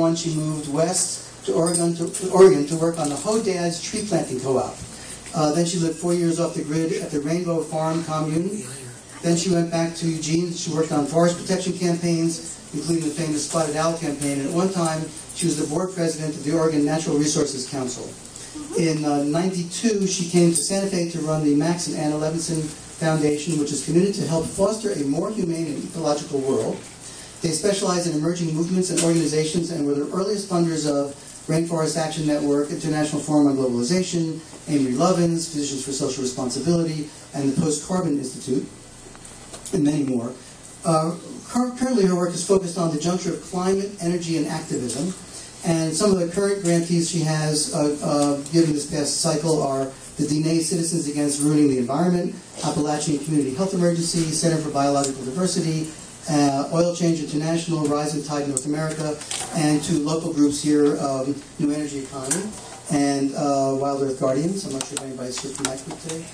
1971, she moved west to Oregon to, Oregon to work on the Hoedads tree planting co-op. Uh, then she lived four years off the grid at the Rainbow Farm commune. Then she went back to Eugene. She worked on forest protection campaigns, including the famous Spotted Owl campaign. And at one time, she was the board president of the Oregon Natural Resources Council. In uh, 92, she came to Santa Fe to run the Max and Anna Levinson Foundation, which is committed to help foster a more humane and ecological world. They specialize in emerging movements and organizations and were the earliest funders of Rainforest Action Network, International Forum on Globalization, Amory Lovins, Physicians for Social Responsibility, and the Post Carbon Institute, and many more. Uh, currently, her work is focused on the juncture of climate, energy, and activism. And some of the current grantees she has uh, uh, given this past cycle are the Diné Citizens Against Ruining the Environment, Appalachian Community Health Emergency, Center for Biological Diversity, uh, Oil Change International, Rising Tide North America, and two local groups here, um, New Energy Economy and uh, Wild Earth Guardians. I'm not sure if anybody's here from that group today.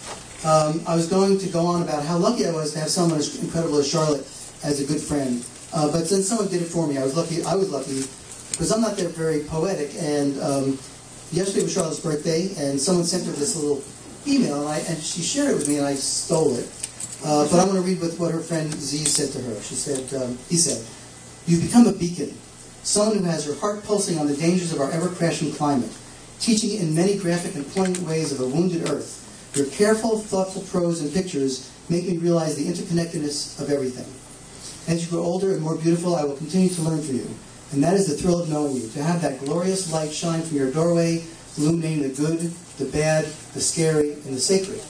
Um, I was going to go on about how lucky I was to have someone as incredible as Charlotte as a good friend. Uh, but since someone did it for me, I was lucky. I was lucky because I'm not that very poetic. And um, yesterday was Charlotte's birthday, and someone sent her this little email, and, I, and she shared it with me, and I stole it. Uh, but I'm going to read with what her friend Z said to her. She said, um, he said, "You've become a beacon, someone who has her heart pulsing on the dangers of our ever-crashing climate, teaching in many graphic and poignant ways of a wounded Earth. Your careful, thoughtful prose and pictures make me realize the interconnectedness of everything. As you grow older and more beautiful, I will continue to learn from you." And that is the thrill of knowing you, to have that glorious light shine from your doorway, illuminating the good, the bad, the scary, and the sacred.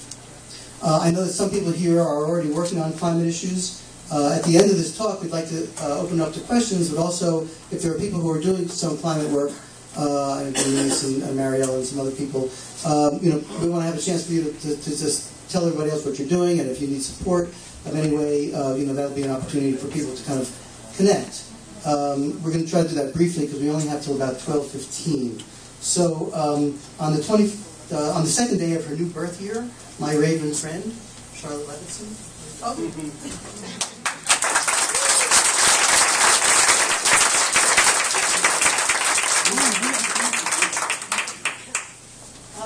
Uh, I know that some people here are already working on climate issues. Uh, at the end of this talk, we'd like to uh, open up to questions, but also if there are people who are doing some climate work, uh, and Denise and, and Marielle and some other people, um, you know, we want to have a chance for you to, to, to, just tell everybody else what you're doing, and if you need support of any way, uh, you know, that'll be an opportunity for people to kind of connect. Um, we're going to try to do that briefly because we only have till about 12:15. So um, on the 20, uh, on the second day of her new birth year, my raven friend, Charlotte Levinson. Oh.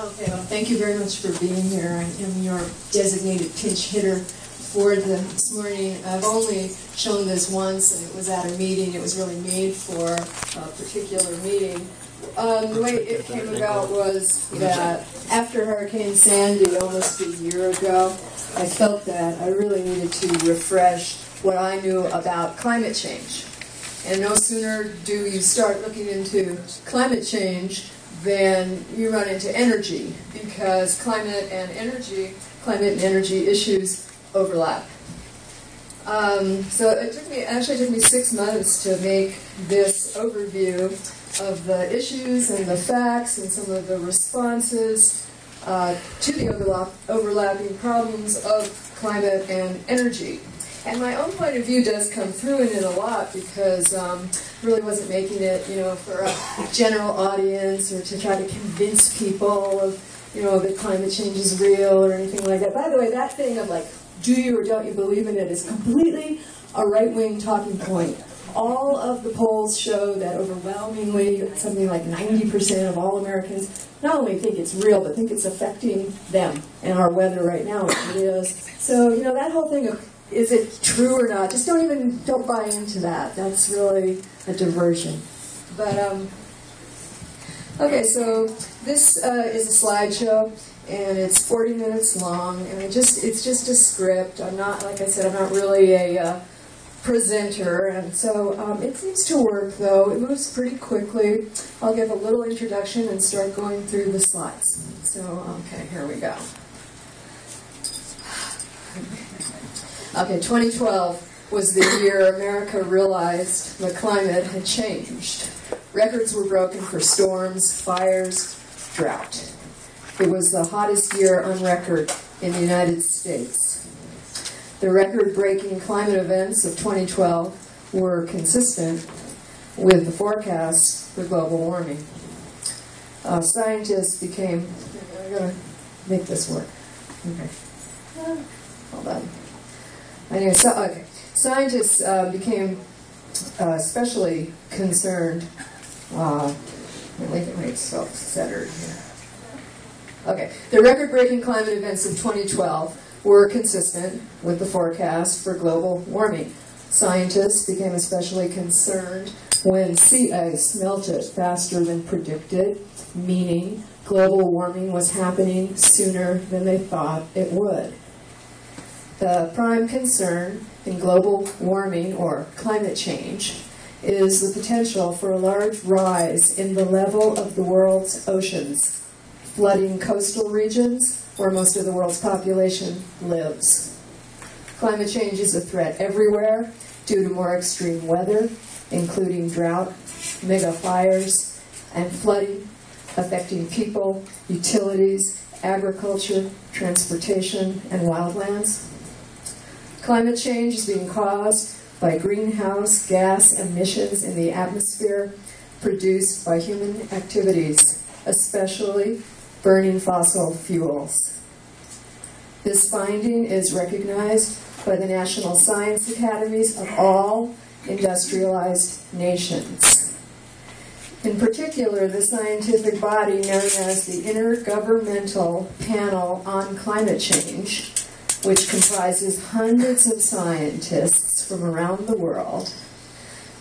Okay, well, thank you very much for being here. I am your designated pinch hitter for this morning. I've only shown this once, and it was at a meeting. It was really made for a particular meeting. Um, the way it came about was that after Hurricane Sandy, almost a year ago, I felt that I really needed to refresh what I knew about climate change. And no sooner do you start looking into climate change than you run into energy, because climate and energy, climate and energy issues overlap. Um, so it took me, actually took me six months to make this overview of the issues and the facts and some of the responses uh, to the overlap, overlapping problems of climate and energy. And my own point of view does come through in it a lot because um, really wasn't making it, you know, for a general audience or to try to convince people of, you know, that climate change is real or anything like that. By the way, that thing of like do you or don't you believe in it is completely a right wing talking point. All of the polls show that overwhelmingly, something like 90% of all Americans not only think it's real, but think it's affecting them and our weather right now. It is. So, you know, that whole thing of is it true or not, just don't even, don't buy into that. That's really a diversion. But, um, okay, so this uh, is a slideshow and it's 40 minutes long, and it just it's just a script. I'm not, like I said, I'm not really a uh, presenter, and so um, it seems to work though. It moves pretty quickly. I'll give a little introduction and start going through the slides. So, okay, here we go. Okay, 2012 was the year America realized the climate had changed. Records were broken for storms, fires, drought. It was the hottest year on record in the United States. The record breaking climate events of 2012 were consistent with the forecasts for global warming. Uh, scientists became, I'm going to make this work. Okay. hold on. Anyway, so, okay. Scientists uh, became uh, especially concerned Uh, I think it makes self-centered here. Okay, the record-breaking climate events of 2012 were consistent with the forecast for global warming. Scientists became especially concerned when sea ice melted faster than predicted, meaning global warming was happening sooner than they thought it would. The prime concern in global warming or climate change is the potential for a large rise in the level of the world's oceans, flooding coastal regions where most of the world's population lives. Climate change is a threat everywhere due to more extreme weather, including drought, mega fires, and flooding affecting people, utilities, agriculture, transportation, and wildlands. Climate change is being caused by greenhouse gas emissions in the atmosphere produced by human activities, especially burning fossil fuels. This finding is recognized by the National Science Academies of all industrialized nations. In particular, the scientific body known as the Intergovernmental Panel on Climate Change, which comprises hundreds of scientists from around the world,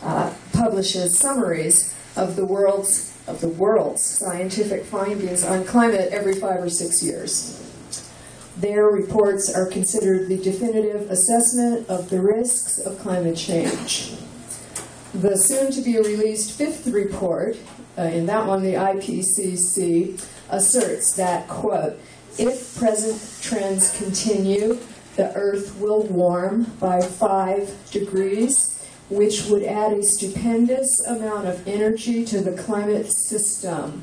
uh, publishes summaries of the world's of the world's scientific findings on climate every five or six years. Their reports are considered the definitive assessment of the risks of climate change. The soon to be released fifth report, uh, in that one, the IPCC, asserts that, quote, if present trends continue, the Earth will warm by five degrees, which would add a stupendous amount of energy to the climate system.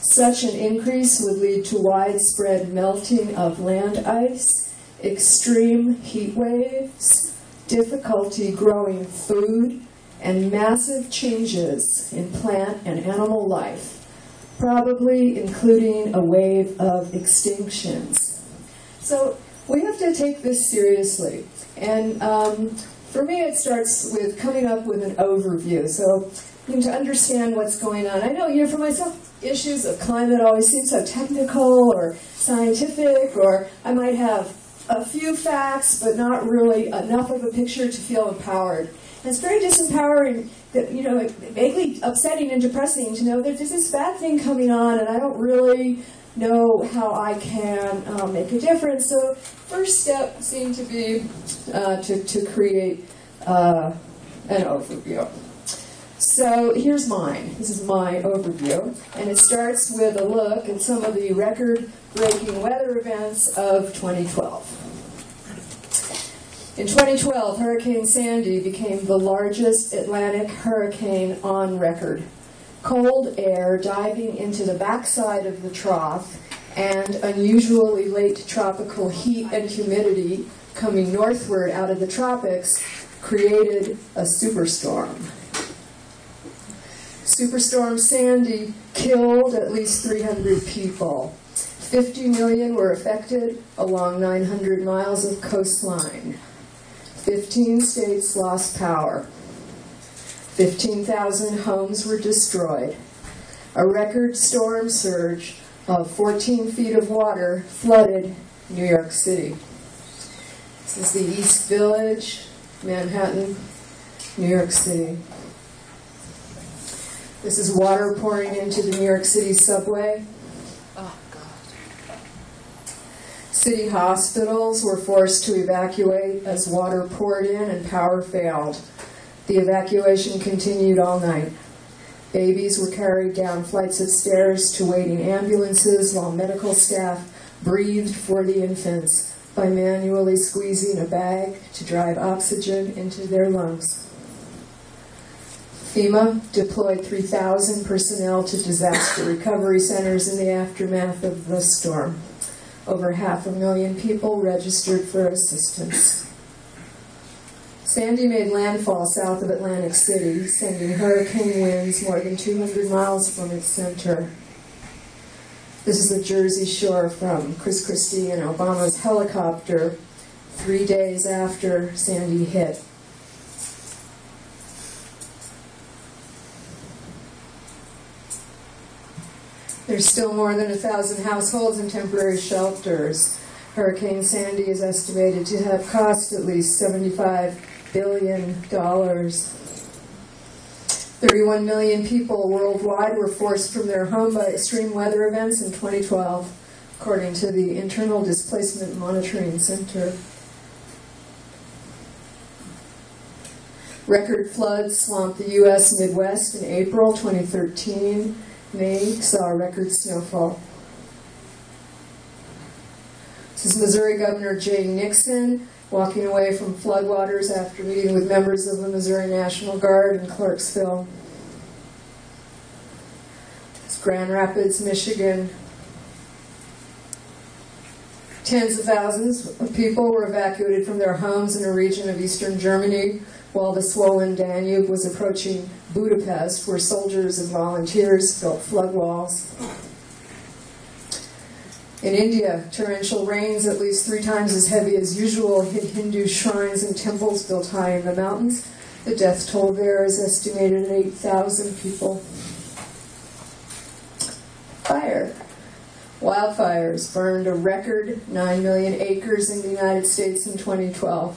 Such an increase would lead to widespread melting of land ice, extreme heat waves, difficulty growing food, and massive changes in plant and animal life, probably including a wave of extinctions. So we have to take this seriously. And um, for me, it starts with coming up with an overview. So you know, to understand what's going on. I know, you know, for myself, issues of climate always seem so technical or scientific, or I might have a few facts, but not really enough of a picture to feel empowered. And it's very disempowering, that, you know, vaguely upsetting and depressing to know that there's this bad thing coming on, and I don't really know how I can um, make a difference. So, first step seemed to be uh, to, to create uh, an overview. So here's mine. This is my overview, and it starts with a look at some of the record-breaking weather events of 2012. In 2012, Hurricane Sandy became the largest Atlantic hurricane on record. Cold air diving into the backside of the trough and unusually late tropical heat and humidity coming northward out of the tropics created a superstorm. Superstorm Sandy killed at least 300 people. 50 million were affected along 900 miles of coastline. 15 states lost power. 15,000 homes were destroyed. A record storm surge of 14 feet of water flooded New York City. This is the East Village, Manhattan, New York City. This is water pouring into the New York City subway. Oh, God. City hospitals were forced to evacuate as water poured in and power failed. The evacuation continued all night. Babies were carried down flights of stairs to waiting ambulances while medical staff breathed for the infants by manually squeezing a bag to drive oxygen into their lungs. FEMA deployed 3,000 personnel to disaster recovery centers in the aftermath of the storm. Over half a million people registered for assistance. Sandy made landfall south of Atlantic City, sending hurricane winds more than 200 miles from its center. This is the Jersey Shore from Chris Christie and Obama's helicopter three days after Sandy hit. There's still more than a thousand households in temporary shelters. Hurricane Sandy is estimated to have cost at least $75 billion. dollars. 31 million people worldwide were forced from their home by extreme weather events in 2012, according to the Internal Displacement Monitoring Center. Record floods swamped the U.S. Midwest in April 2013. May saw record snowfall. This is Missouri Governor Jay Nixon walking away from floodwaters after meeting with members of the Missouri National Guard in Clarksville. It's Grand Rapids, Michigan. Tens of thousands of people were evacuated from their homes in a region of eastern Germany while the swollen Danube was approaching Budapest, where soldiers and volunteers built flood walls. In India, torrential rains at least three times as heavy as usual hit Hindu shrines and temples built high in the mountains. The death toll there is estimated at 8,000 people. Fire. Wildfires burned a record 9 million acres in the United States in 2012.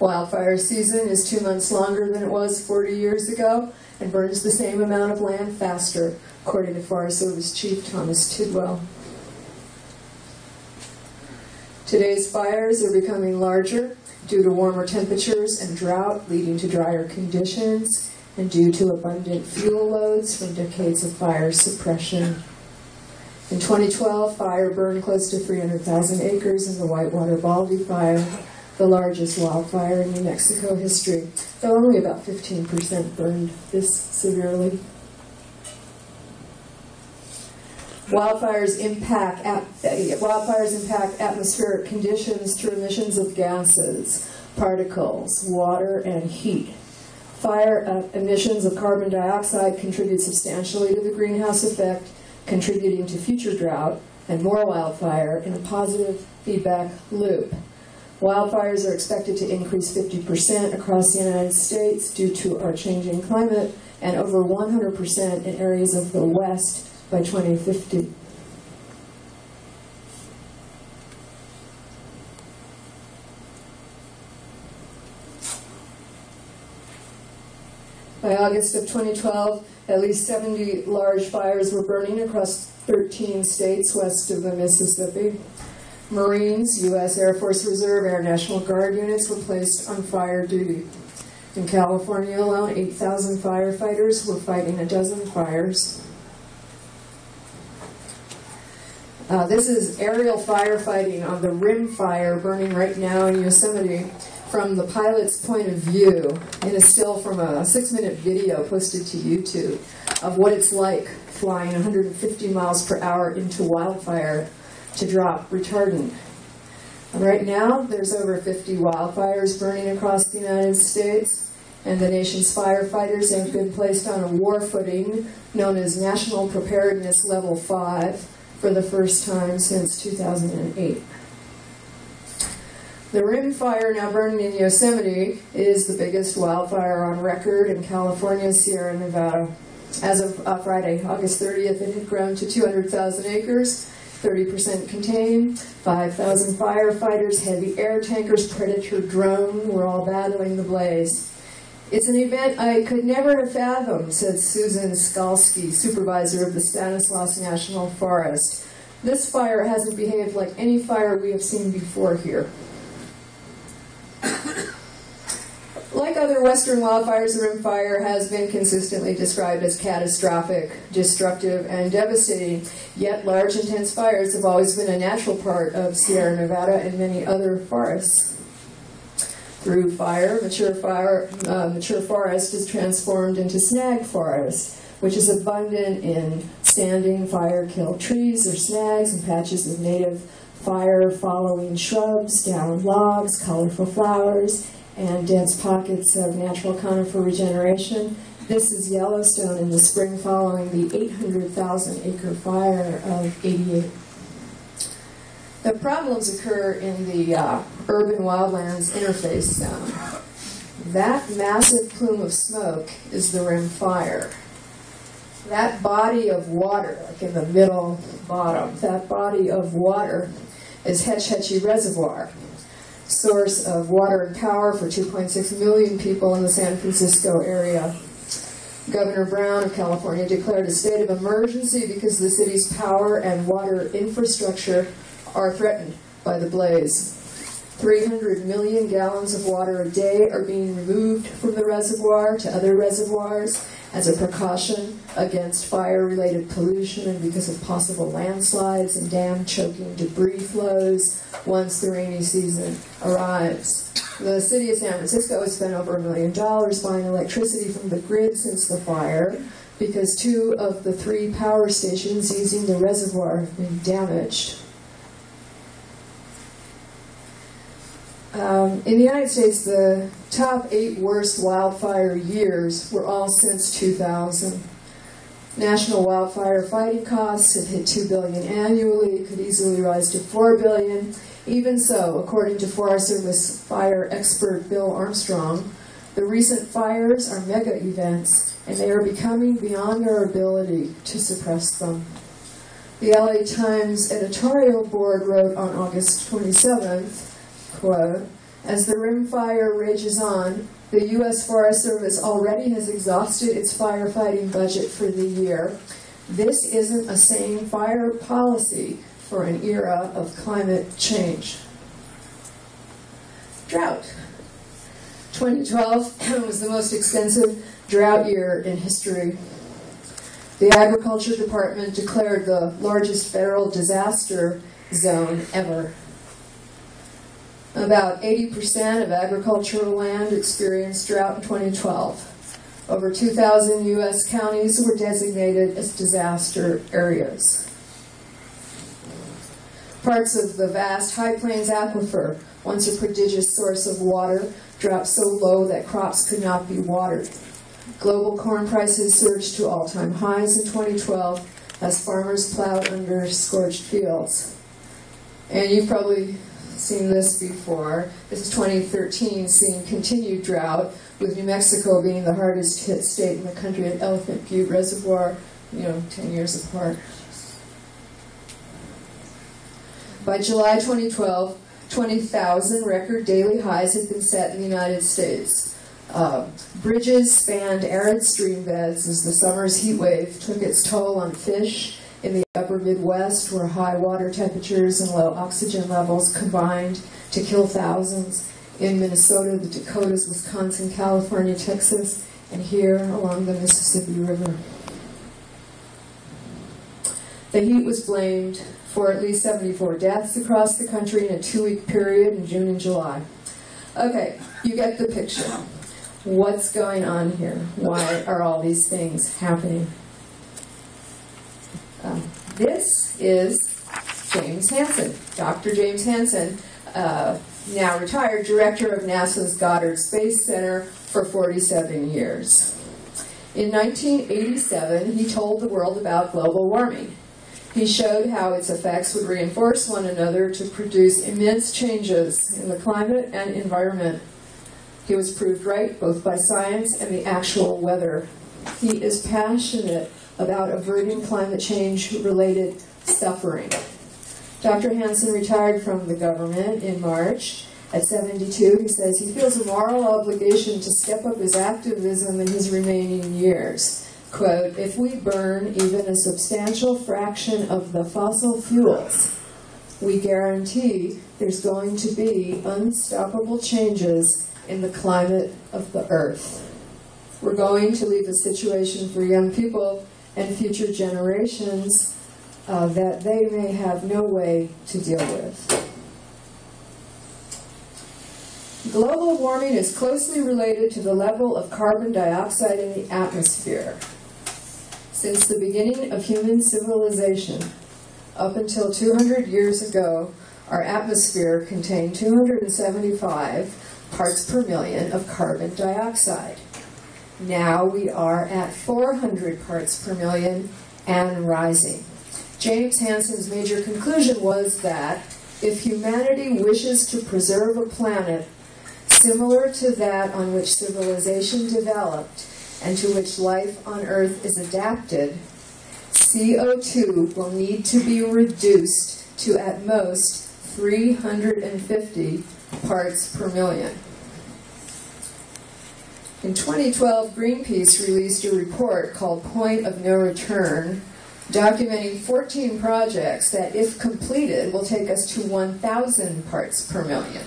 Wildfire season is two months longer than it was 40 years ago and burns the same amount of land faster, according to Forest Service Chief Thomas Tidwell. Today's fires are becoming larger due to warmer temperatures and drought, leading to drier conditions, and due to abundant fuel loads from decades of fire suppression. In 2012, fire burned close to 300,000 acres in the Whitewater Baldy Fire, the largest wildfire in New Mexico history, though only about 15% burned this severely. Wildfires impact, wildfires impact atmospheric conditions through emissions of gases, particles, water, and heat. Fire uh, emissions of carbon dioxide contribute substantially to the greenhouse effect, contributing to future drought and more wildfire in a positive feedback loop. Wildfires are expected to increase 50% across the United States due to our changing climate and over 100% in areas of the West by 2050. By August of 2012, at least 70 large fires were burning across 13 states west of the Mississippi. Marines, U.S. Air Force Reserve, Air National Guard units were placed on fire duty. In California alone, 8,000 firefighters were fighting a dozen fires. Uh, this is aerial firefighting on the rim fire burning right now in Yosemite from the pilot's point of view in a still from a six minute video posted to YouTube of what it's like flying 150 miles per hour into wildfire to drop retardant. Right now, there's over 50 wildfires burning across the United States, and the nation's firefighters have been placed on a war footing known as National Preparedness Level 5 for the first time since 2008. The Rim Fire, now burning in Yosemite, is the biggest wildfire on record in California's Sierra Nevada. As of uh, Friday, August 30th, it had grown to 200,000 acres 30% contained, 5,000 firefighters, heavy air tankers, Predator drone were all battling the blaze. It's an event I could never have fathomed, said Susan Skalski, supervisor of the Stanislaus National Forest. This fire hasn't behaved like any fire we have seen before here. Like other western wildfires, the Rim Fire has been consistently described as catastrophic, destructive, and devastating. Yet, large, intense fires have always been a natural part of Sierra Nevada and many other forests. Through fire, mature, fire, uh, mature forest is transformed into snag forest, which is abundant in standing fire-killed trees or snags and patches of native fire-following shrubs, downed logs, colorful flowers, and dense pockets of natural conifer regeneration. This is Yellowstone in the spring following the 800,000 acre fire of 88. The problems occur in the uh, urban wildlands interface zone. That massive plume of smoke is the rim fire. that body of water, like in the middle bottom, that body of water is Hetch Hetchy Reservoir, source of water and power for 2.6 million people in the San Francisco area. Governor Brown of California declared a state of emergency because the city's power and water infrastructure are threatened by the blaze. 300 million gallons of water a day are being removed from the reservoir to other reservoirs as a precaution against fire related pollution and because of possible landslides and dam choking debris flows once the rainy season arrives. The city of San Francisco has spent over a million dollars buying electricity from the grid since the fire because two of the three power stations using the reservoir have been damaged. Um, in the United States, the top eight worst wildfire years were all since 2000. National wildfire fighting costs have hit 2 billion annually, it could easily rise to 4 billion. Even so, according to Forest Service fire expert Bill Armstrong, the recent fires are mega events and they are becoming beyond our ability to suppress them. The LA Times editorial board wrote on August 27th quote, as the rim fire rages on, the U.S. Forest Service already has exhausted its firefighting budget for the year. This isn't a sane fire policy for an era of climate change. Drought. 2012 was the most extensive drought year in history. The Agriculture Department declared the largest federal disaster zone ever. About 80% of agricultural land experienced drought in 2012. Over 2,000 U.S. counties were designated as disaster areas. Parts of the vast High Plains aquifer, once a prodigious source of water, dropped so low that crops could not be watered. Global corn prices surged to all time highs in 2012 as farmers plowed under scorched fields. And you've probably seen this before. This is 2013, seeing continued drought, with New Mexico being the hardest hit state in the country at Elephant Butte Reservoir, you know, 10 years apart. By July 2012, 20,000 record daily highs had been set in the United States. Uh, bridges spanned arid stream beds as the summer's heat wave took its toll on fish in the upper Midwest, where high water temperatures and low oxygen levels combined to kill thousands. In Minnesota, the Dakotas, Wisconsin, California, Texas, and here along the Mississippi River. The heat was blamed for at least 74 deaths across the country in a two week period in June and July. Okay, you get the picture. What's going on here? Why are all these things happening? Um, this is James Hansen, Dr. James Hansen, uh, now retired director of NASA's Goddard Space Center for 47 years. In 1987, he told the world about global warming. He showed how its effects would reinforce one another to produce immense changes in the climate and environment. He was proved right both by science and the actual weather. He is passionate about averting climate change related suffering. Dr. Hansen retired from the government in March. At 72, he says he feels a moral obligation to step up his activism in his remaining years. Quote, if we burn even a substantial fraction of the fossil fuels, we guarantee there's going to be unstoppable changes in the climate of the earth. We're going to leave a situation for young people and future generations uh, that they may have no way to deal with. Global warming is closely related to the level of carbon dioxide in the atmosphere. Since the beginning of human civilization, up until 200 years ago, our atmosphere contained 275 parts per million of carbon dioxide. Now we are at 400 parts per million and rising. James Hansen's major conclusion was that if humanity wishes to preserve a planet similar to that on which civilization developed, and to which life on Earth is adapted, CO2 will need to be reduced to at most 350 parts per million. In 2012, Greenpeace released a report called Point of No Return, documenting 14 projects that, if completed, will take us to 1,000 parts per million.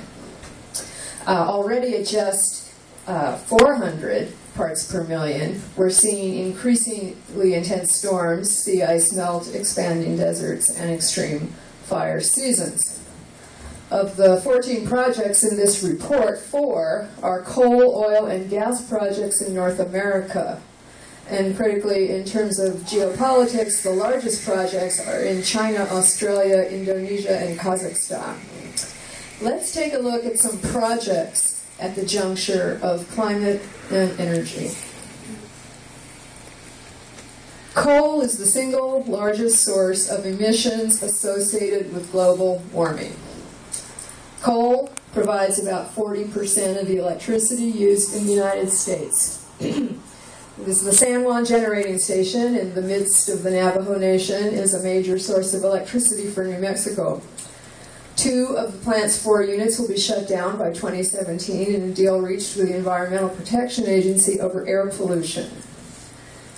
Uh, already at just uh, 400 parts per million, we're seeing increasingly intense storms, sea ice melt, expanding deserts, and extreme fire seasons. Of the 14 projects in this report, four are coal, oil, and gas projects in North America. And critically, in terms of geopolitics, the largest projects are in China, Australia, Indonesia, and Kazakhstan. Let's take a look at some projects at the juncture of climate and energy. Coal is the single largest source of emissions associated with global warming. Coal provides about 40% of the electricity used in the United States. this is the San Juan Generating Station in the midst of the Navajo Nation is a major source of electricity for New Mexico. Two of the plant's four units will be shut down by 2017 in a deal reached with the Environmental Protection Agency over air pollution.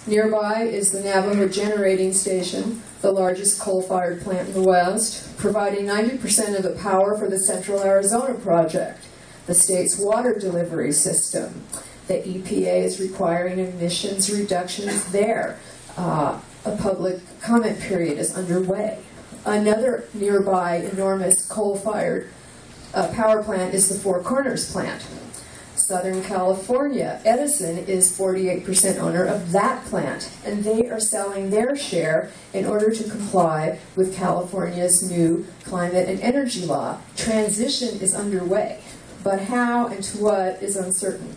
Nearby is the Navajo Generating Station, the largest coal-fired plant in the West, providing 90% of the power for the Central Arizona Project, the state's water delivery system. The EPA is requiring emissions reductions there. Uh, a public comment period is underway. Another nearby enormous coal-fired uh, power plant is the Four Corners plant. Southern California, Edison is 48% owner of that plant, and they are selling their share in order to comply with California's new climate and energy law. Transition is underway, but how and to what is uncertain.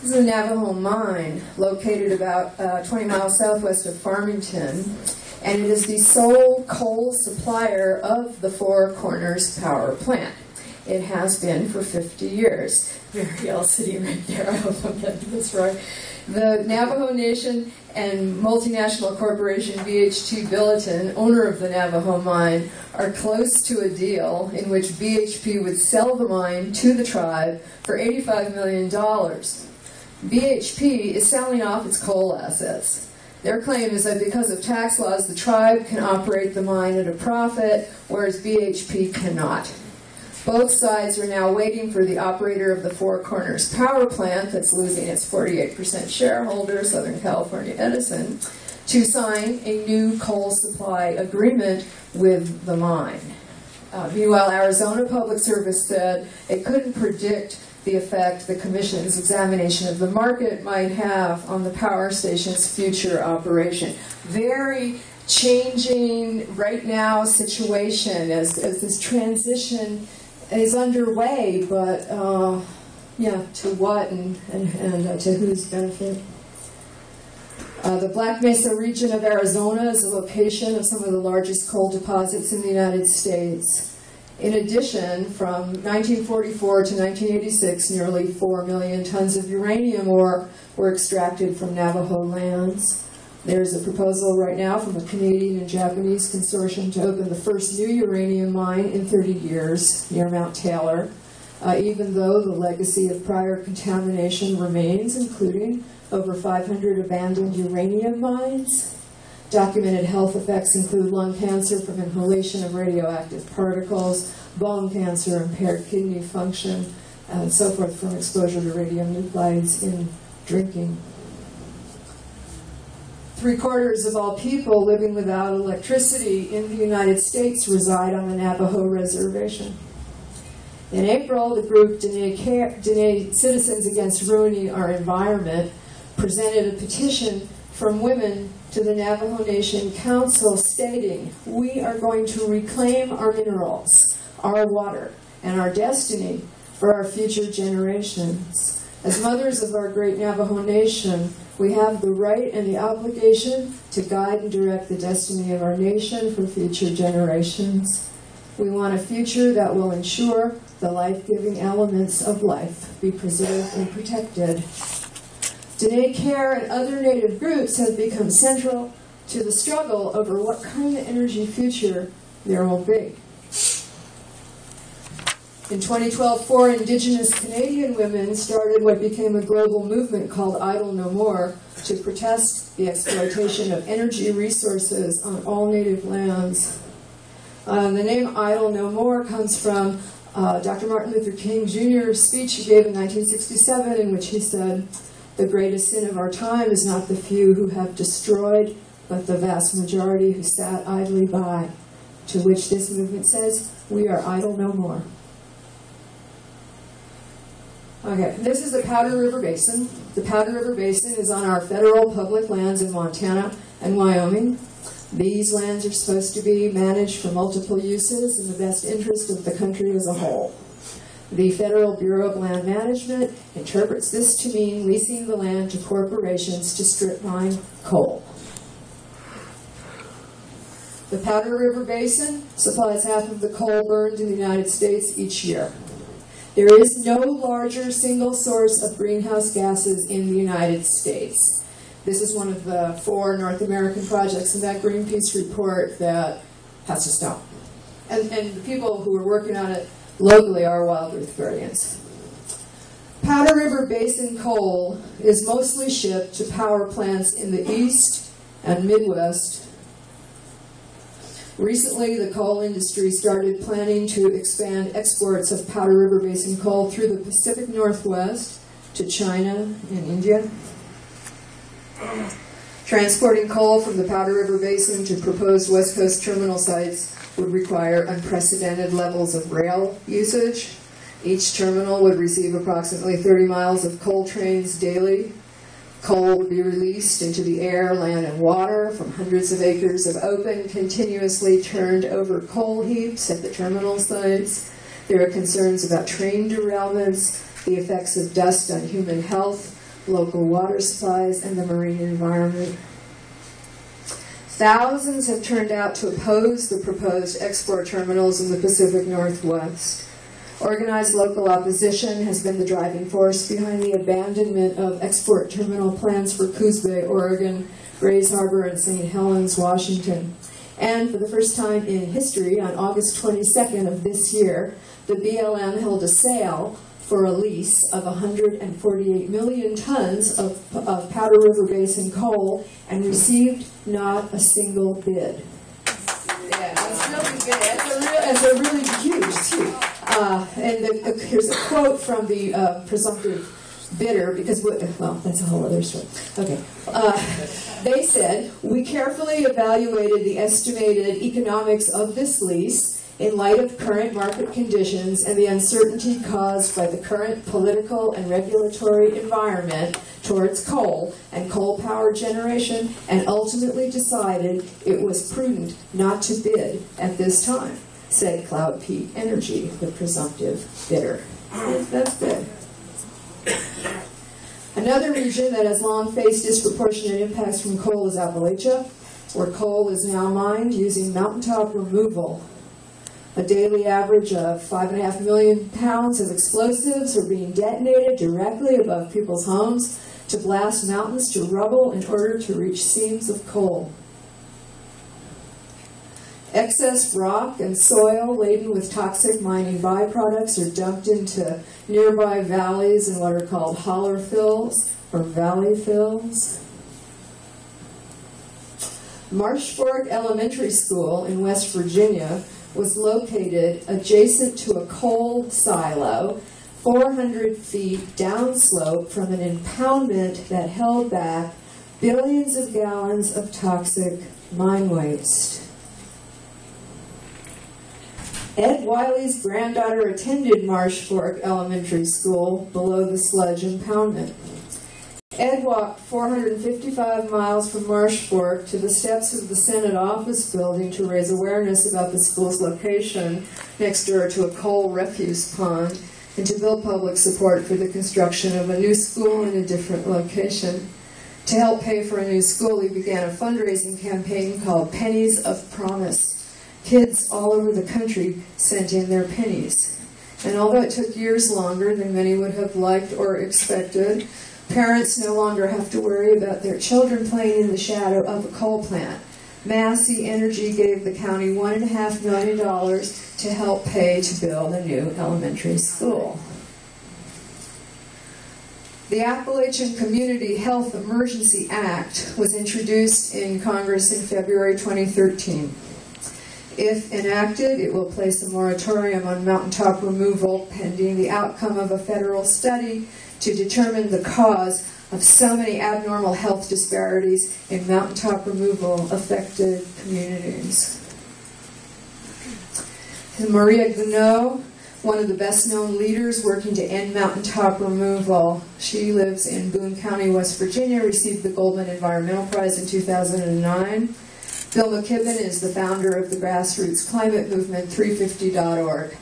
This is a Navajo mine located about uh, 20 miles southwest of Farmington, and it is the sole coal supplier of the Four Corners power plant. It has been for 50 years. Mariel sitting right there. I hope I'm getting this right. The Navajo Nation and multinational corporation BHP Billiton, owner of the Navajo mine, are close to a deal in which BHP would sell the mine to the tribe for $85 million. BHP is selling off its coal assets. Their claim is that because of tax laws, the tribe can operate the mine at a profit, whereas BHP cannot. Both sides are now waiting for the operator of the Four Corners power plant, that's losing its 48% shareholder, Southern California Edison, to sign a new coal supply agreement with the mine. Uh, meanwhile, Arizona Public Service said it couldn't predict the effect the Commission's examination of the market might have on the power station's future operation. Very changing right now situation as, as this transition is underway, but uh, yeah, to what and, and, and uh, to whose benefit? Uh, the Black Mesa region of Arizona is a location of some of the largest coal deposits in the United States. In addition, from 1944 to 1986, nearly 4 million tons of uranium ore were extracted from Navajo lands. There's a proposal right now from a Canadian and Japanese consortium to open the first new uranium mine in 30 years near Mount Taylor, uh, even though the legacy of prior contamination remains, including over 500 abandoned uranium mines. Documented health effects include lung cancer from inhalation of radioactive particles, bone cancer, impaired kidney function, and so forth from exposure to radionuclides in drinking Three quarters of all people living without electricity in the United States reside on the Navajo Reservation. In April, the group Diné Citizens Against Ruining Our Environment presented a petition from women to the Navajo Nation Council stating, we are going to reclaim our minerals, our water, and our destiny for our future generations. As mothers of our great Navajo Nation, we have the right and the obligation to guide and direct the destiny of our nation for future generations. We want a future that will ensure the life-giving elements of life be preserved and protected. Diné Care and other Native groups have become central to the struggle over what kind of energy future there will be. In 2012, four Indigenous Canadian women started what became a global movement called Idle No More to protest the exploitation of energy resources on all native lands. Uh, the name Idle No More comes from uh, Dr. Martin Luther King Jr.'s speech he gave in 1967, in which he said, The greatest sin of our time is not the few who have destroyed, but the vast majority who sat idly by. To which this movement says, We are idle no more. Okay, this is the Powder River Basin. The Powder River Basin is on our federal public lands in Montana and Wyoming. These lands are supposed to be managed for multiple uses in the best interest of the country as a whole. The Federal Bureau of Land Management interprets this to mean leasing the land to corporations to strip mine coal. The Powder River Basin supplies half of the coal burned in the United States each year. There is no larger single source of greenhouse gases in the United States. This is one of the four North American projects in that Greenpeace report that has to stop. And, and the people who are working on it locally are Wild Earth Guardians. Powder River Basin coal is mostly shipped to power plants in the east and Midwest Recently, the coal industry started planning to expand exports of Powder River Basin coal through the Pacific Northwest to China and India. Transporting coal from the Powder River Basin to proposed West Coast terminal sites would require unprecedented levels of rail usage. Each terminal would receive approximately 30 miles of coal trains daily Coal would be released into the air, land, and water from hundreds of acres of open, continuously turned over coal heaps at the terminal sites. There are concerns about train derailments, the effects of dust on human health, local water supplies, and the marine environment. Thousands have turned out to oppose the proposed export terminals in the Pacific Northwest. Organized local opposition has been the driving force behind the abandonment of export terminal plans for Coos Bay, Oregon, Grays Harbor, and St. Helens, Washington. And for the first time in history, on August 22nd of this year, the BLM held a sale for a lease of 148 million tons of, of Powder River Basin coal and received not a single bid. Yeah, that's really good. That's a, real, that's a really huge, huge. Uh, and the, here's a quote from the uh, presumptive bidder, because, well, that's a whole other story. Okay. Uh, they said, we carefully evaluated the estimated economics of this lease in light of current market conditions and the uncertainty caused by the current political and regulatory environment towards coal and coal power generation, and ultimately decided it was prudent not to bid at this time said Cloud Peak Energy, the presumptive bidder. That's good. Another region that has long faced disproportionate impacts from coal is Appalachia, where coal is now mined using mountaintop removal. A daily average of 5.5 million pounds of explosives are being detonated directly above people's homes to blast mountains to rubble in order to reach seams of coal. Excess rock and soil laden with toxic mining byproducts are dumped into nearby valleys in what are called holler fills or valley fills. Marsh Fork Elementary School in West Virginia was located adjacent to a coal silo 400 feet downslope from an impoundment that held back billions of gallons of toxic mine waste. Ed Wiley's granddaughter attended Marsh Fork Elementary School below the sludge impoundment. Ed walked 455 miles from Marsh Fork to the steps of the Senate office building to raise awareness about the school's location next door to a coal refuse pond and to build public support for the construction of a new school in a different location. To help pay for a new school, he began a fundraising campaign called Pennies of Promise. Kids all over the country sent in their pennies. And although it took years longer than many would have liked or expected, Parents no longer have to worry about their children playing in the shadow of a coal plant. Massey Energy gave the county $1.5 million to help pay to build a new elementary school. The Appalachian Community Health Emergency Act was introduced in Congress in February 2013. If enacted, it will place a moratorium on mountaintop removal pending the outcome of a federal study to determine the cause of so many abnormal health disparities in mountaintop removal affected communities. Maria Gunnoe, one of the best known leaders working to end mountaintop removal. She lives in Boone County, West Virginia, received the Goldman Environmental Prize in 2009. Bill McKibben is the founder of the grassroots climate movement 350.org.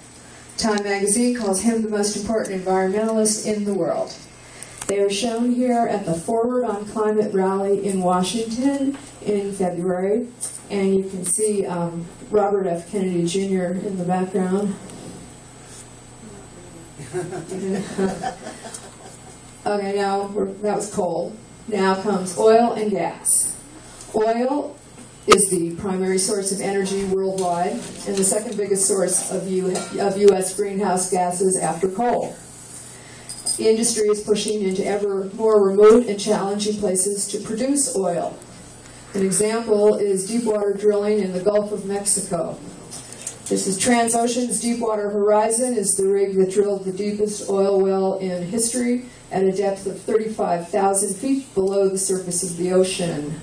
Time magazine calls him the most important environmentalist in the world. They are shown here at the Forward on Climate rally in Washington in February, and you can see um, Robert F. Kennedy Jr. in the background. okay, now that was coal. Now comes oil and gas. Oil is the primary source of energy worldwide and the second biggest source of, U of U.S. greenhouse gases after coal. Industry is pushing into ever more remote and challenging places to produce oil. An example is deepwater drilling in the Gulf of Mexico. This is Transocean's Deepwater Horizon is the rig that drilled the deepest oil well in history at a depth of 35,000 feet below the surface of the ocean.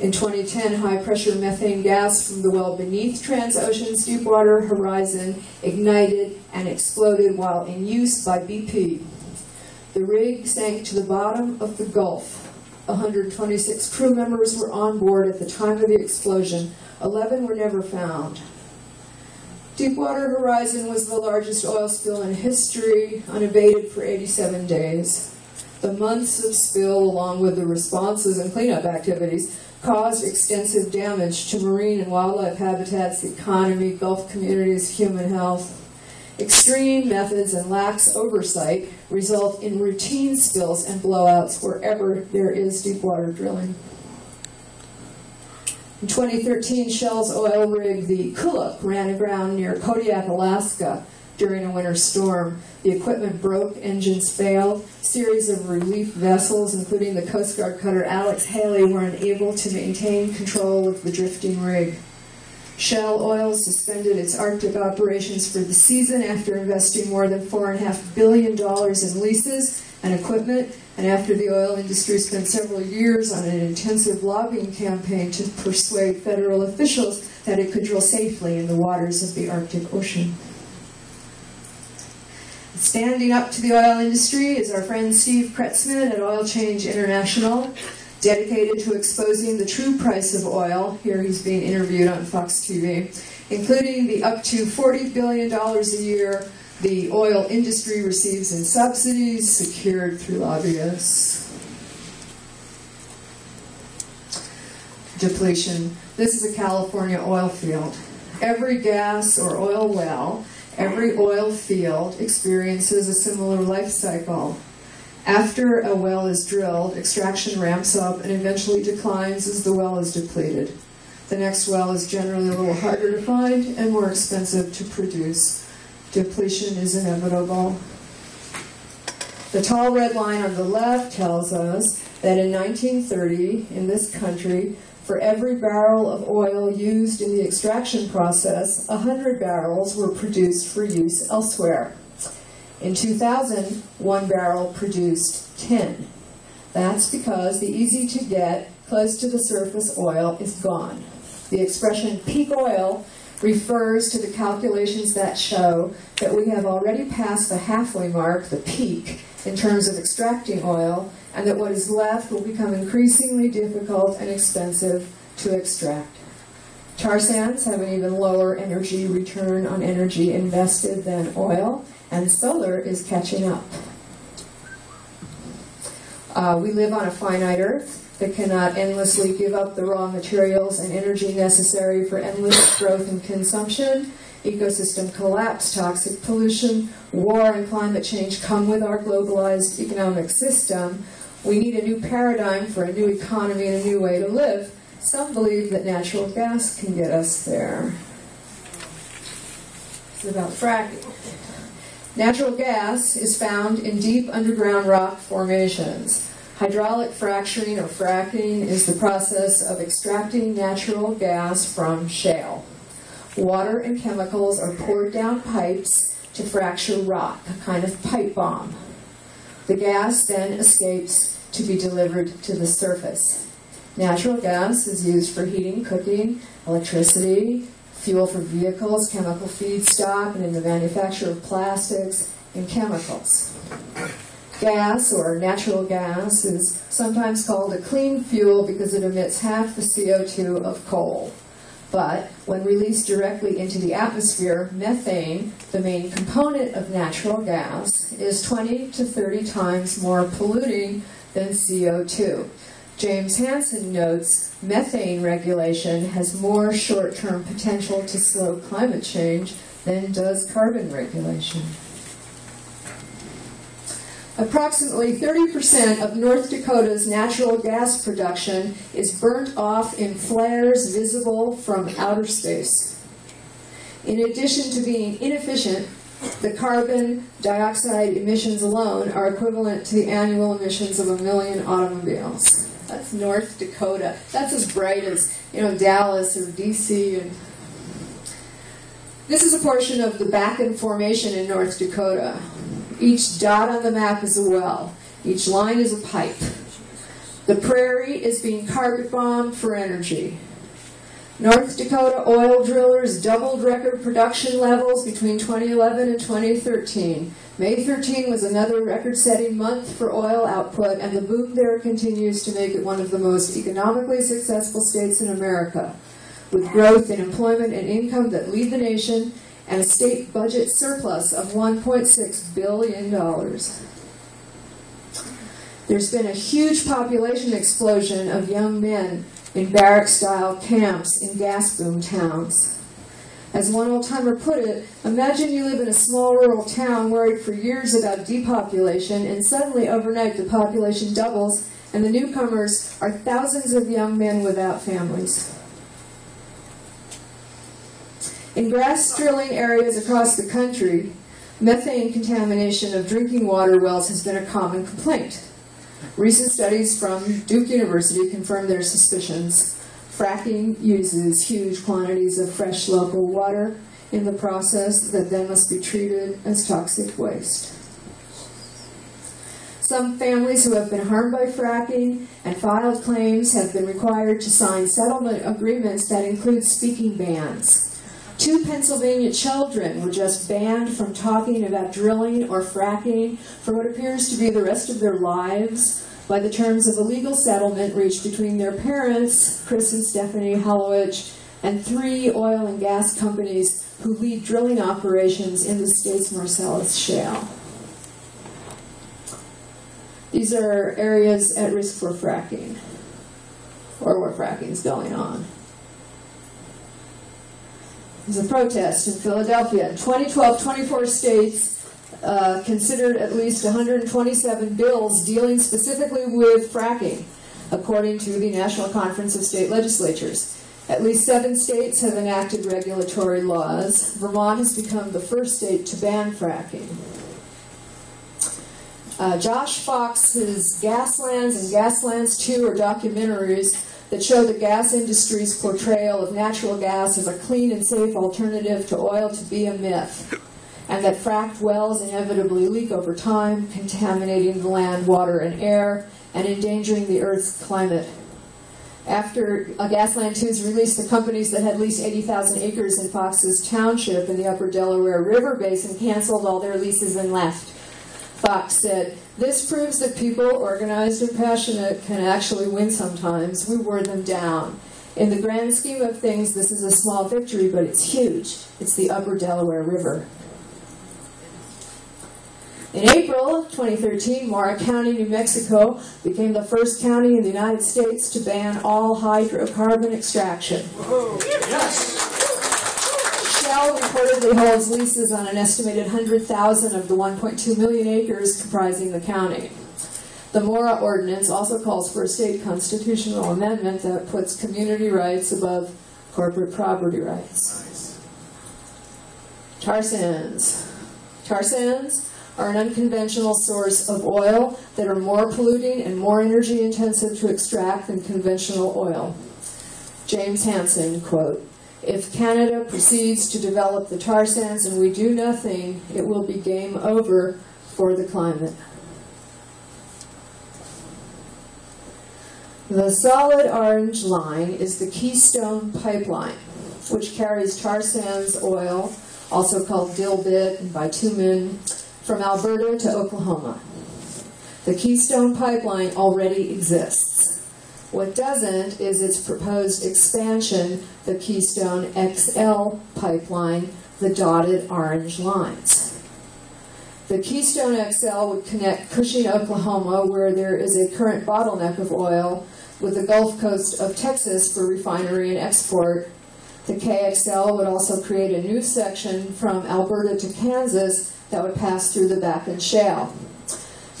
In 2010, high-pressure methane gas from the well beneath Transocean's Deepwater Horizon ignited and exploded while in use by BP. The rig sank to the bottom of the Gulf. 126 crew members were on board at the time of the explosion. 11 were never found. Deepwater Horizon was the largest oil spill in history, unabated for 87 days. The months of spill, along with the responses and cleanup activities, caused extensive damage to marine and wildlife habitats, the economy, Gulf communities, human health. Extreme methods and lax oversight result in routine spills and blowouts wherever there is deepwater drilling. In 2013, Shell's oil rig, the Kulluk, ran aground near Kodiak, Alaska during a winter storm. The equipment broke, engines failed. Series of relief vessels, including the Coast Guard cutter Alex Haley, were unable to maintain control of the drifting rig. Shell Oil suspended its Arctic operations for the season after investing more than $4.5 billion in leases and equipment, and after the oil industry spent several years on an intensive lobbying campaign to persuade federal officials that it could drill safely in the waters of the Arctic Ocean. Standing up to the oil industry is our friend Steve Kretzmann at Oil Change International, dedicated to exposing the true price of oil. Here he's being interviewed on Fox TV, including the up to $40 billion a year the oil industry receives in subsidies secured through lobbyists. Depletion. This is a California oil field. Every gas or oil well Every oil field experiences a similar life cycle. After a well is drilled, extraction ramps up and eventually declines as the well is depleted. The next well is generally a little harder to find and more expensive to produce. Depletion is inevitable. The tall red line on the left tells us that in 1930, in this country, for every barrel of oil used in the extraction process, 100 barrels were produced for use elsewhere. In 2000, one barrel produced 10. That's because the easy to get, close to the surface oil is gone. The expression peak oil refers to the calculations that show that we have already passed the halfway mark, the peak, in terms of extracting oil, and that what is left will become increasingly difficult and expensive to extract. Tar sands have an even lower energy return on energy invested than oil, and solar is catching up. Uh, we live on a finite earth that cannot endlessly give up the raw materials and energy necessary for endless growth and consumption. Ecosystem collapse, toxic pollution, war, and climate change come with our globalized economic system, We need a new paradigm for a new economy and a new way to live. Some believe that natural gas can get us there. It's about fracking. Natural gas is found in deep underground rock formations. Hydraulic fracturing or fracking is the process of extracting natural gas from shale. Water and chemicals are poured down pipes to fracture rock, a kind of pipe bomb. The gas then escapes to be delivered to the surface. Natural gas is used for heating, cooking, electricity, fuel for vehicles, chemical feedstock, and in the manufacture of plastics and chemicals. Gas, or natural gas, is sometimes called a clean fuel because it emits half the CO2 of coal. But when released directly into the atmosphere, methane, the main component of natural gas, is 20 to 30 times more polluting than CO2. James Hansen notes methane regulation has more short term potential to slow climate change than does carbon regulation. Approximately 30% of North Dakota's natural gas production is burnt off in flares visible from outer space. In addition to being inefficient, the carbon dioxide emissions alone are equivalent to the annual emissions of a million automobiles. That's North Dakota. That's as bright as, you know, Dallas or DC and this is a portion of the Bakken Formation in North Dakota. Each dot on the map is a well. Each line is a pipe. The prairie is being carpet bombed for energy. North Dakota oil drillers doubled record production levels between 2011 and 2013. May 13 was another record setting month for oil output, and the boom there continues to make it one of the most economically successful states in America, with growth in employment and income that lead the nation and a state budget surplus of $1.6 billion. There's been a huge population explosion of young men in barrack style camps in gas boom towns. As one old timer put it, imagine you live in a small rural town worried for years about depopulation, and suddenly overnight the population doubles, and the newcomers are thousands of young men without families. In grass drilling areas across the country, methane contamination of drinking water wells has been a common complaint. Recent studies from Duke University confirm their suspicions. Fracking uses huge quantities of fresh local water in the process that then must be treated as toxic waste. Some families who have been harmed by fracking and filed claims have been required to sign settlement agreements that include speaking bans. Two Pennsylvania children were just banned from talking about drilling or fracking for what appears to be the rest of their lives by the terms of a legal settlement reached between their parents, Chris and Stephanie Hallowich, and three oil and gas companies who lead drilling operations in the state's Marcellus Shale. These are areas at risk for fracking, or where fracking is going on. There's a protest in Philadelphia. In 2012, 24 states uh, considered at least 127 bills dealing specifically with fracking, according to the National Conference of State Legislatures. At least seven states have enacted regulatory laws. Vermont has become the first state to ban fracking. Uh, Josh Fox's Gaslands and Gaslands 2 are documentaries that show the gas industry's portrayal of natural gas as a clean and safe alternative to oil to be a myth, and that fracked wells inevitably leak over time, contaminating the land, water, and air, and endangering the Earth's climate. After a Gasland 2 is released, the companies that had leased 80,000 acres in Fox's Township in the upper Delaware River Basin canceled all their leases and left. Fox said, This proves that people, organized and passionate, can actually win sometimes. We wore them down. In the grand scheme of things, this is a small victory, but it's huge. It's the upper Delaware River. In April 2013, Mora County, New Mexico became the first county in the United States to ban all hydrocarbon extraction. Yes. Shell reportedly holds leases on an estimated 100,000 of the 1.2 million acres comprising the county. The Mora Ordinance also calls for a state constitutional amendment that puts community rights above corporate property rights. Tar sands. Tar sands are an unconventional source of oil that are more polluting and more energy intensive to extract than conventional oil. James Hansen, quote, if Canada proceeds to develop the tar sands and we do nothing, it will be game over for the climate. The solid orange line is the Keystone Pipeline, which carries tar sands oil, also called dilbit and bitumen, from Alberta to Oklahoma. The Keystone Pipeline already exists. What doesn't is its proposed expansion, the Keystone XL pipeline, the dotted orange lines. The Keystone XL would connect Cushing, Oklahoma, where there is a current bottleneck of oil, with the Gulf Coast of Texas for refinery and export. The KXL would also create a new section from Alberta to Kansas that would pass through the Bakken Shale.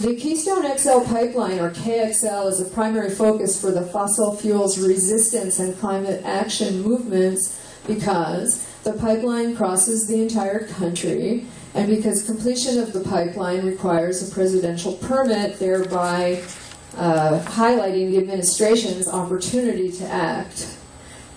The Keystone XL pipeline, or KXL, is a primary focus for the fossil fuels resistance and climate action movements because the pipeline crosses the entire country and because completion of the pipeline requires a presidential permit, thereby uh, highlighting the administration's opportunity to act.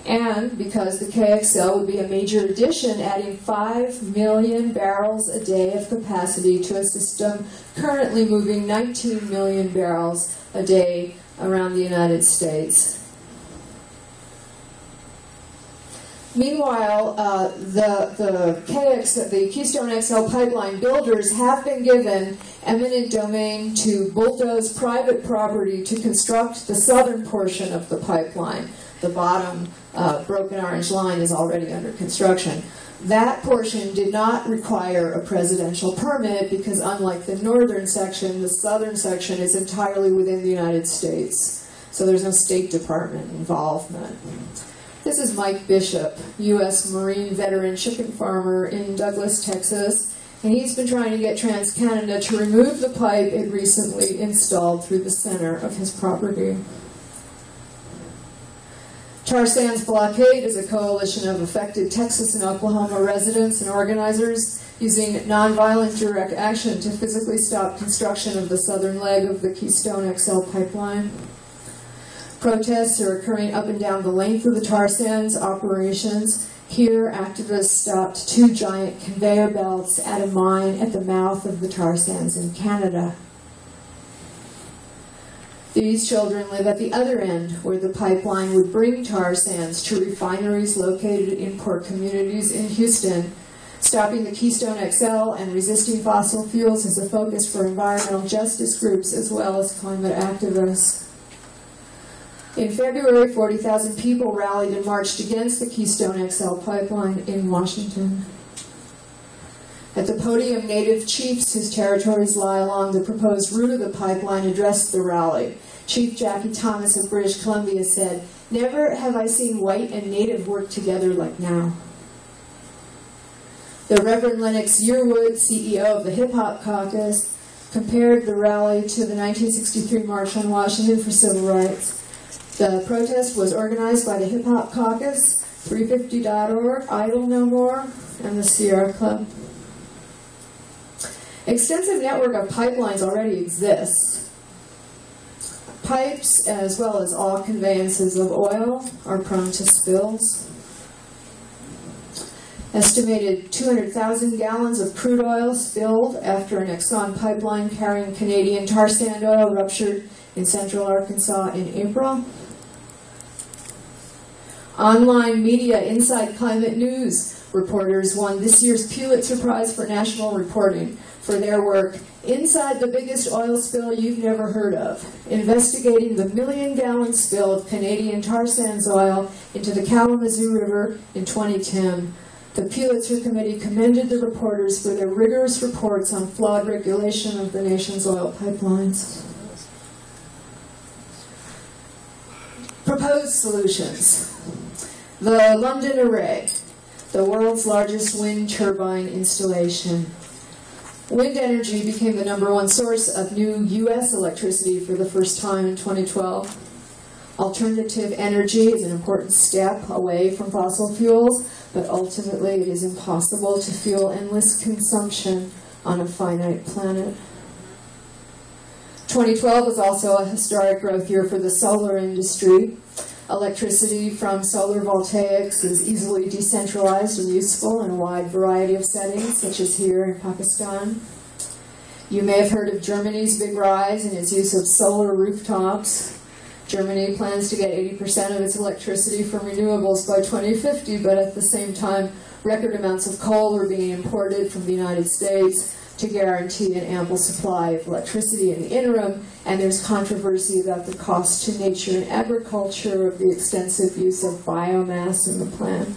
And because the KXL would be a major addition, adding 5 million barrels a day of capacity to a system currently moving 19 million barrels a day around the United States. Meanwhile, uh, the, the, KX, the Keystone XL pipeline builders have been given eminent domain to bulldoze private property to construct the southern portion of the pipeline. The bottom uh, broken orange line is already under construction. That portion did not require a presidential permit because, unlike the northern section, the southern section is entirely within the United States. So there's no State Department involvement. This is Mike Bishop, U.S. Marine veteran chicken farmer in Douglass, Texas, and he's been trying to get TransCanada to remove the pipe it recently installed through the center of his property. Tar Sands Blockade is a coalition of affected Texas and Oklahoma residents and organizers using nonviolent direct action to physically stop construction of the southern leg of the Keystone XL pipeline. Protests are occurring up and down the length of the tar sands operations. Here, activists stopped two giant conveyor belts at a mine at the mouth of the tar sands in Canada. These children live at the other end, where the pipeline would bring tar sands to refineries located in poor communities in Houston. Stopping the Keystone XL and resisting fossil fuels is a focus for environmental justice groups as well as climate activists. In February, 40,000 people rallied and marched against the Keystone XL pipeline in Washington. At the podium, Native chiefs whose territories lie along the proposed route of the pipeline addressed the rally. Chief Jackie Thomas of British Columbia said, Never have I seen white and Native work together like now. The Reverend Lennox Yearwood, CEO of the Hip Hop Caucus, compared the rally to the 1963 March on Washington for Civil Rights. The protest was organized by the Hip Hop Caucus, 350.org, Idle No More, and the Sierra Club. Extensive network of pipelines already exists. Pipes, as well as all conveyances of oil, are prone to spills. Estimated 200,000 gallons of crude oil spilled after an Exxon pipeline carrying Canadian tar sand oil ruptured in central Arkansas in April. Online media Inside Climate News reporters won this year's Pulitzer Prize for National Reporting for their work Inside the Biggest Oil Spill You've Never Heard of, investigating the million gallon spill of Canadian tar sands oil into the Kalamazoo River in 2010. The Pulitzer Committee commended the reporters for their rigorous reports on flawed regulation of the nation's oil pipelines. Proposed solutions. The London Array, the world's largest wind turbine installation. Wind energy became the number one source of new U.S. electricity for the first time in 2012. Alternative energy is an important step away from fossil fuels, but ultimately it is impossible to fuel endless consumption on a finite planet. 2012 was also a historic growth year for the solar industry. Electricity from solar voltaics is easily decentralized and useful in a wide variety of settings, such as here in Pakistan. You may have heard of Germany's big rise in its use of solar rooftops. Germany plans to get 80% of its electricity from renewables by 2050, but at the same time, record amounts of coal are being imported from the United States to guarantee an ample supply of electricity in the interim, and there's controversy about the cost to nature and agriculture of the extensive use of biomass in the plan.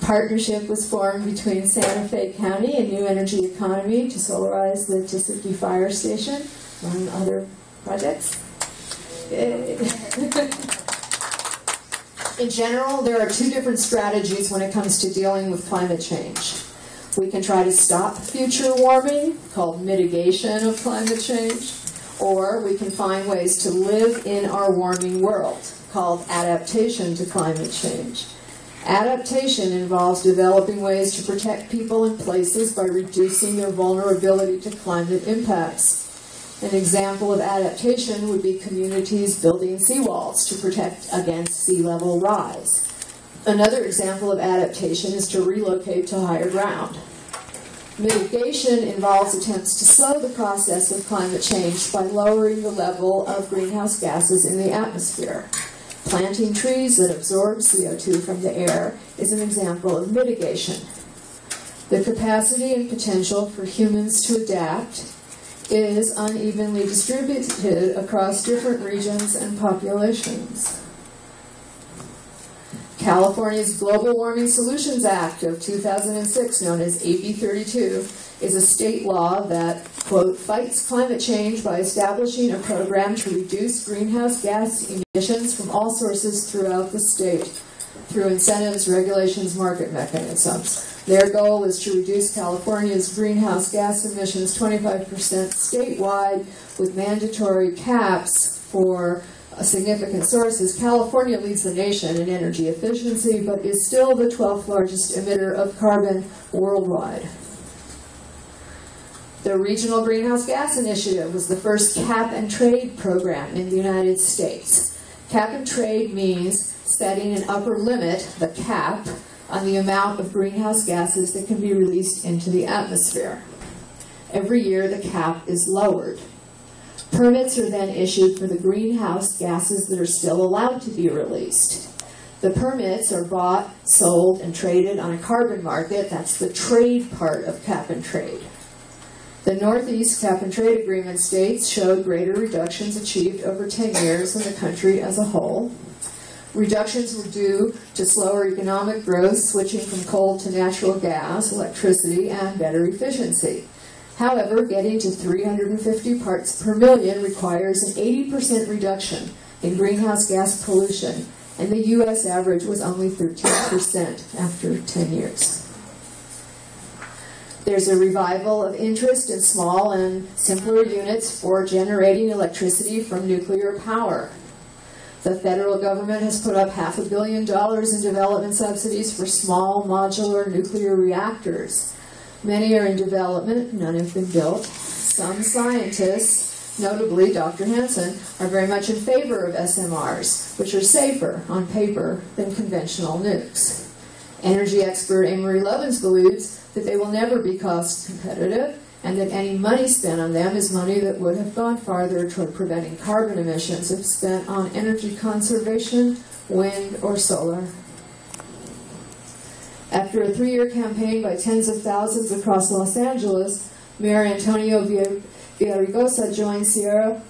Partnership was formed between Santa Fe County and New Energy Economy to solarize the Tesuque Fire Station, among other projects. In general, there are two different strategies when it comes to dealing with climate change. We can try to stop future warming, called mitigation of climate change, or we can find ways to live in our warming world, called adaptation to climate change. Adaptation involves developing ways to protect people and places by reducing their vulnerability to climate impacts. An example of adaptation would be communities building seawalls to protect against sea level rise. Another example of adaptation is to relocate to higher ground. Mitigation involves attempts to slow the process of climate change by lowering the level of greenhouse gases in the atmosphere. Planting trees that absorb CO2 from the air is an example of mitigation. The capacity and potential for humans to adapt is unevenly distributed across different regions and populations. California's Global Warming Solutions Act of 2006, known as AB 32, is a state law that, quote, fights climate change by establishing a program to reduce greenhouse gas emissions from all sources throughout the state through incentives, regulations, market mechanisms. Their goal is to reduce California's greenhouse gas emissions 25% statewide with mandatory caps for significant sources. California leads the nation in energy efficiency, but is still the 12th largest emitter of carbon worldwide. The Regional Greenhouse Gas Initiative was the first cap and trade program in the United States. Cap and trade means setting an upper limit, the cap, on the amount of greenhouse gases that can be released into the atmosphere. Every year, the cap is lowered. Permits are then issued for the greenhouse gases that are still allowed to be released. The permits are bought, sold, and traded on a carbon market. That's the trade part of cap and trade. The Northeast cap and trade agreement states showed greater reductions achieved over 10 years in the country as a whole. Reductions were due to slower economic growth, switching from coal to natural gas, electricity, and better efficiency. However, getting to 350 parts per million requires an 80% reduction in greenhouse gas pollution, and the U.S. average was only 13% after 10 years. There's a revival of interest in small and simpler units for generating electricity from nuclear power. The federal government has put up half a billion dollars in development subsidies for small modular nuclear reactors. Many are in development, none have been built. Some scientists, notably Dr. Hansen, are very much in favor of SMRs, which are safer on paper than conventional nukes. Energy expert Amory Lovins believes that they will never be cost competitive and that any money spent on them is money that would have gone farther toward preventing carbon emissions if spent on energy conservation, wind, or solar. After a three-year campaign by tens of thousands across Los Angeles, Mayor Antonio Villaraigosa joined Sierra